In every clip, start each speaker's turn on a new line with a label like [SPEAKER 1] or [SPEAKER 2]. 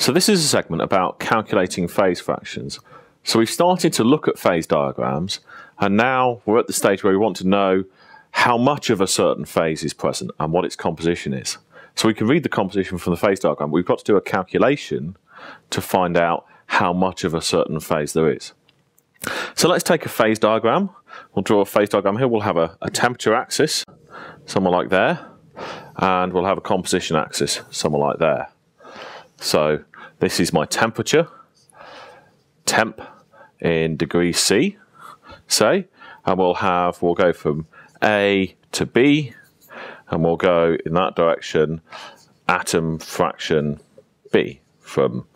[SPEAKER 1] So this is a segment about calculating phase fractions. So we've started to look at phase diagrams and now we're at the stage where we want to know how much of a certain phase is present and what its composition is. So we can read the composition from the phase diagram. But we've got to do a calculation to find out how much of a certain phase there is. So let's take a phase diagram. We'll draw a phase diagram here. We'll have a, a temperature axis, somewhere like there, and we'll have a composition axis, somewhere like there. So this is my temperature, temp in degrees C, say, and we'll have, we'll go from A to B, and we'll go in that direction, atom fraction B, from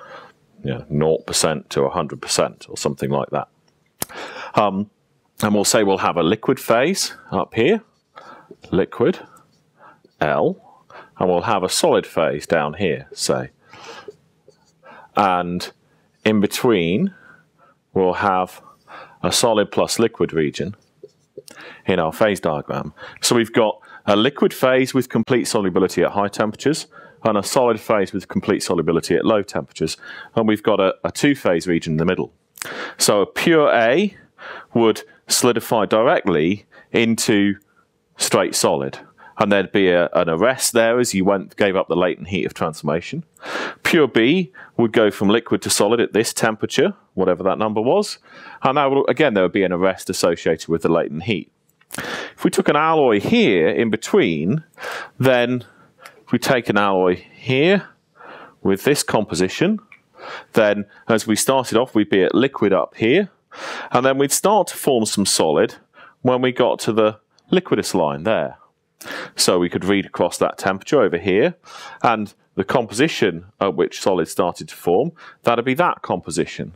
[SPEAKER 1] you know, 0% to 100% or something like that. Um, and we'll say we'll have a liquid phase up here, liquid, L, and we'll have a solid phase down here, say and in between we'll have a solid plus liquid region in our phase diagram. So we've got a liquid phase with complete solubility at high temperatures and a solid phase with complete solubility at low temperatures and we've got a, a two-phase region in the middle. So a pure A would solidify directly into straight solid and there'd be a, an arrest there as you went gave up the latent heat of transformation. Pure B would go from liquid to solid at this temperature, whatever that number was, and that would, again there would be an arrest associated with the latent heat. If we took an alloy here in between, then if we take an alloy here with this composition, then as we started off we'd be at liquid up here, and then we'd start to form some solid when we got to the liquidus line there. So we could read across that temperature over here, and the composition at which solids started to form, that'd be that composition.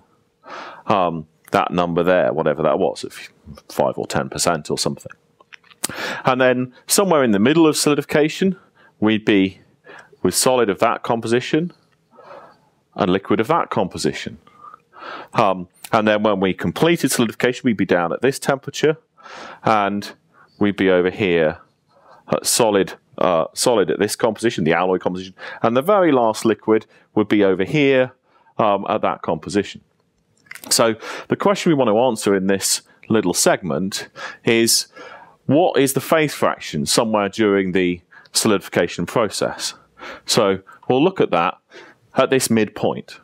[SPEAKER 1] Um, that number there, whatever that was, if 5 or 10% or something. And then somewhere in the middle of solidification, we'd be with solid of that composition and liquid of that composition. Um, and then when we completed solidification, we'd be down at this temperature, and we'd be over here solid uh, solid at this composition, the alloy composition, and the very last liquid would be over here um, at that composition. So the question we want to answer in this little segment is what is the phase fraction somewhere during the solidification process? So we'll look at that at this midpoint.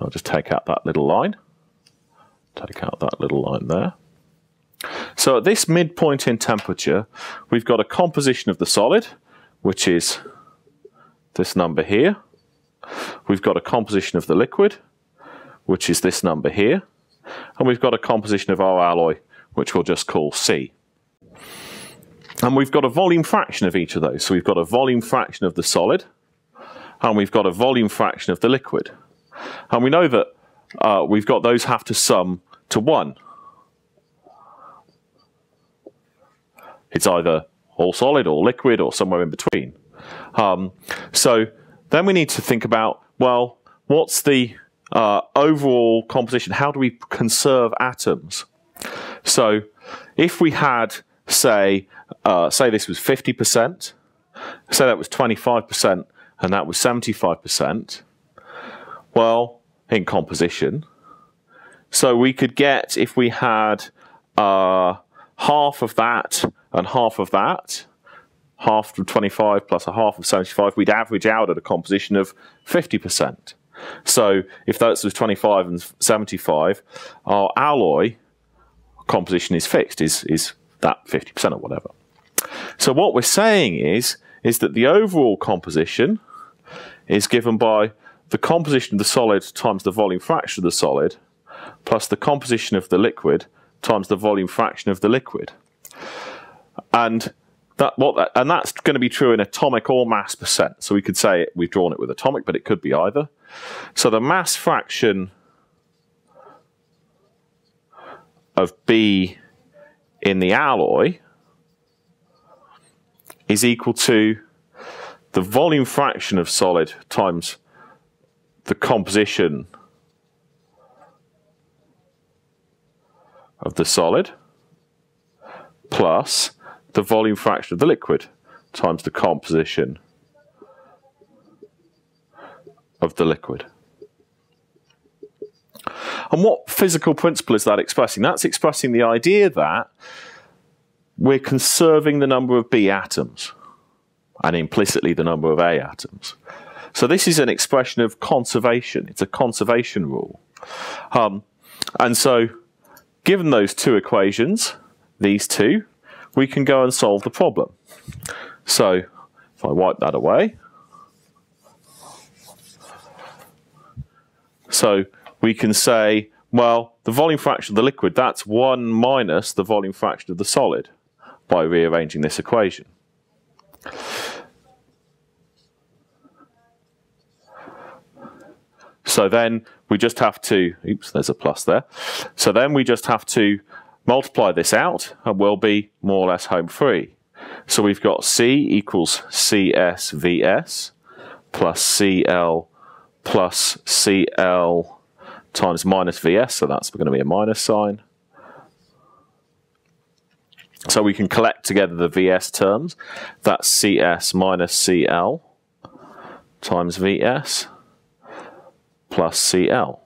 [SPEAKER 1] I'll just take out that little line. Take out that little line there. So at this midpoint in temperature, we've got a composition of the solid, which is this number here. We've got a composition of the liquid, which is this number here. And we've got a composition of our alloy, which we'll just call C. And we've got a volume fraction of each of those. So we've got a volume fraction of the solid, and we've got a volume fraction of the liquid. And we know that uh, we've got those have to sum to 1. It's either all solid or liquid or somewhere in between. Um, so then we need to think about, well, what's the uh, overall composition? How do we conserve atoms? So if we had, say, uh, say this was 50%, say that was 25%, and that was 75%, well, in composition, so we could get, if we had uh, half of that and half of that, half of 25 plus a half of 75, we'd average out at a composition of 50%. So if that was 25 and 75, our alloy composition is fixed, is, is that 50% or whatever. So what we're saying is, is that the overall composition is given by the composition of the solid times the volume fraction of the solid plus the composition of the liquid times the volume fraction of the liquid. And that what that, and that's going to be true in atomic or mass percent. So we could say we've drawn it with atomic, but it could be either. So the mass fraction of B in the alloy is equal to the volume fraction of solid times the composition of the solid plus the volume fraction of the liquid times the composition of the liquid. And what physical principle is that expressing? That's expressing the idea that we're conserving the number of B atoms and implicitly the number of A atoms. So this is an expression of conservation. It's a conservation rule. Um, and so given those two equations, these two, we can go and solve the problem. So if I wipe that away, so we can say, well, the volume fraction of the liquid, that's 1 minus the volume fraction of the solid by rearranging this equation. So then we just have to, oops, there's a plus there. So then we just have to multiply this out and we'll be more or less home free. So we've got C equals CSVS plus CL plus CL times minus VS, so that's going to be a minus sign. So we can collect together the VS terms. That's CS minus CL times VS plus CL.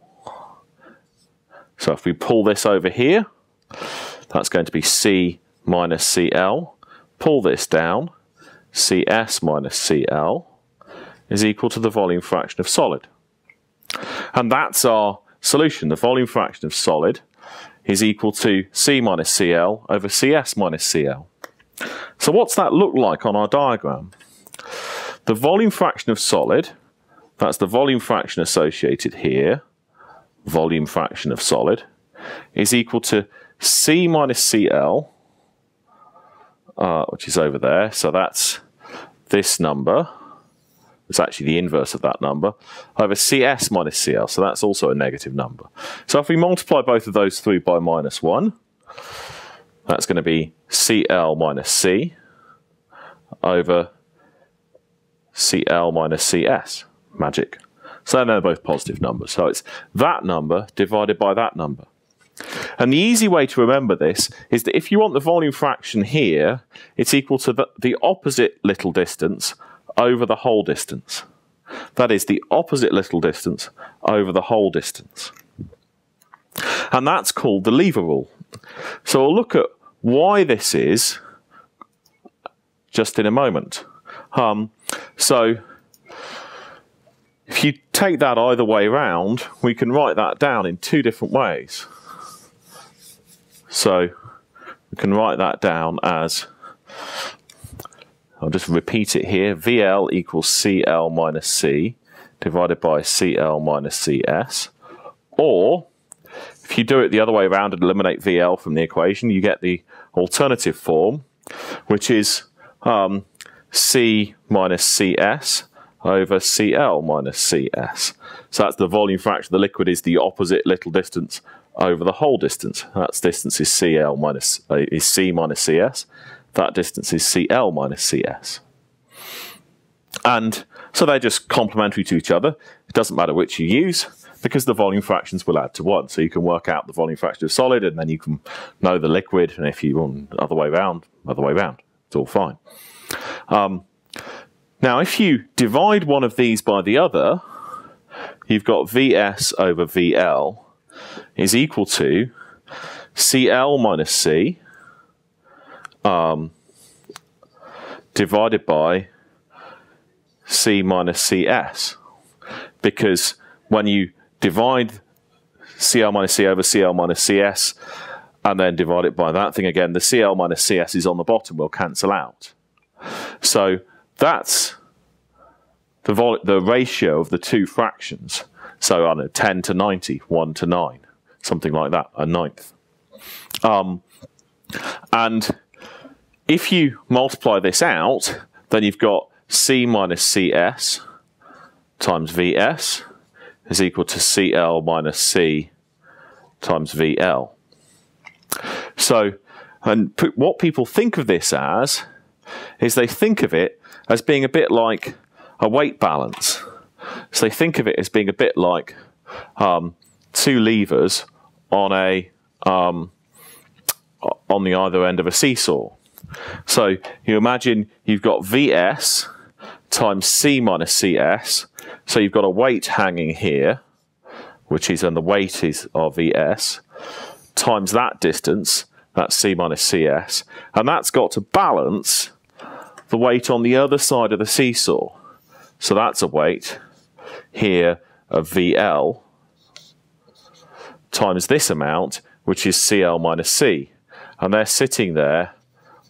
[SPEAKER 1] So if we pull this over here, that's going to be C minus CL. Pull this down, CS minus CL is equal to the volume fraction of solid. And that's our solution. The volume fraction of solid is equal to C minus CL over CS minus CL. So what's that look like on our diagram? The volume fraction of solid, that's the volume fraction associated here, volume fraction of solid, is equal to C minus CL, uh, which is over there. So that's this number. It's actually the inverse of that number, over CS minus CL, so that's also a negative number. So if we multiply both of those through by minus 1, that's going to be CL minus C over CL minus CS. Magic. So they're both positive numbers. So it's that number divided by that number. And the easy way to remember this is that if you want the volume fraction here, it's equal to the, the opposite little distance over the whole distance. That is the opposite little distance over the whole distance. And that's called the lever rule. So we'll look at why this is just in a moment. Um, so if you take that either way round, we can write that down in two different ways. So we can write that down as I'll just repeat it here. VL equals CL minus C divided by CL minus CS. Or, if you do it the other way around and eliminate VL from the equation, you get the alternative form, which is um, C minus CS over Cl minus Cs. So that's the volume fraction of the liquid is the opposite little distance over the whole distance. That distance is Cl minus uh, is C minus Cs that distance is CL minus CS. And so they're just complementary to each other. It doesn't matter which you use because the volume fractions will add to one. So you can work out the volume fraction of solid and then you can know the liquid. And if you want other way around, other way around, it's all fine. Um, now, if you divide one of these by the other, you've got VS over VL is equal to CL minus C um, divided by C minus CS. Because when you divide CL minus C over CL minus CS and then divide it by that thing again, the CL minus CS is on the bottom, will cancel out. So that's the, the ratio of the two fractions. So I don't know, 10 to 90, 1 to 9, something like that, a ninth. Um, and if you multiply this out, then you've got C minus CS times VS is equal to CL minus C times VL. So, and what people think of this as is they think of it as being a bit like a weight balance. So they think of it as being a bit like um, two levers on a um, on the either end of a seesaw. So you imagine you've got Vs times C minus Cs. So you've got a weight hanging here, which is, and the weight is of Vs, times that distance, that's C minus Cs, and that's got to balance the weight on the other side of the seesaw. So that's a weight here of VL times this amount, which is CL minus C. And they're sitting there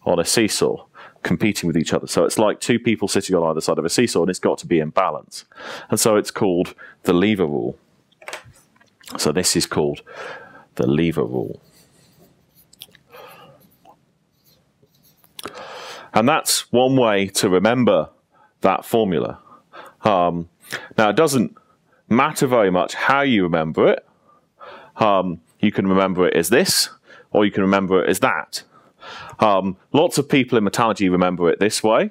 [SPEAKER 1] on a seesaw, competing with each other. So it's like two people sitting on either side of a seesaw, and it's got to be in balance. And so it's called the lever rule. So this is called the lever rule. And that's one way to remember that formula. Um, now, it doesn't matter very much how you remember it. Um, you can remember it as this, or you can remember it as that. Um, lots of people in metallurgy remember it this way.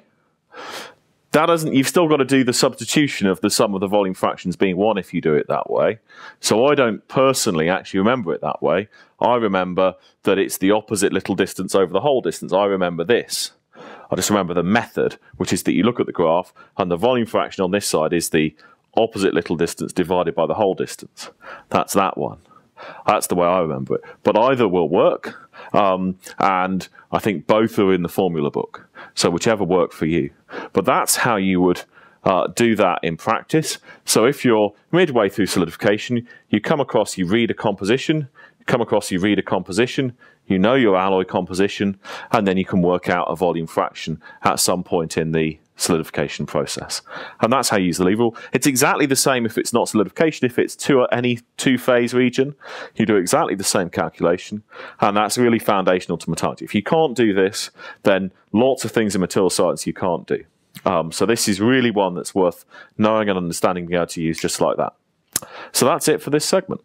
[SPEAKER 1] That doesn't. You've still got to do the substitution of the sum of the volume fractions being one if you do it that way. So I don't personally actually remember it that way. I remember that it's the opposite little distance over the whole distance. I remember this. I just remember the method, which is that you look at the graph and the volume fraction on this side is the opposite little distance divided by the whole distance. That's that one. That's the way I remember it. But either will work, um, and I think both are in the formula book. So whichever worked for you. But that's how you would uh, do that in practice. So if you're midway through solidification, you come across, you read a composition, come across, you read a composition, you know your alloy composition, and then you can work out a volume fraction at some point in the solidification process. And that's how you use the lever rule. It's exactly the same if it's not solidification. If it's two, any two-phase region, you do exactly the same calculation. And that's really foundational to metallurgy. If you can't do this, then lots of things in material science you can't do. Um, so this is really one that's worth knowing and understanding, being able to use just like that. So that's it for this segment.